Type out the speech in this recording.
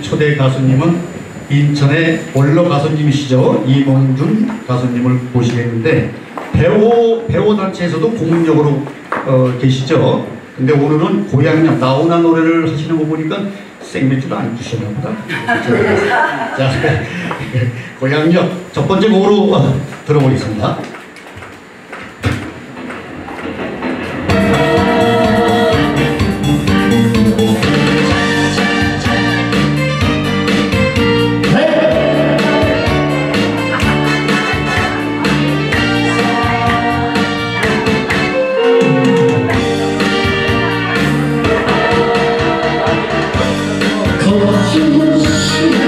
초대 가수님은 인천의 원로 가수님이시죠 이몽준 가수님을 모시겠는데 배우 배우 단체에서도 공적으로 어, 계시죠. 근데 오늘은 고향역 나오나 노래를 하시는 거 보니까 생맥주를 안 주시나 보다. 자, 고향역 첫 번째 곡으로 어, 들어보겠습니다. 是不是？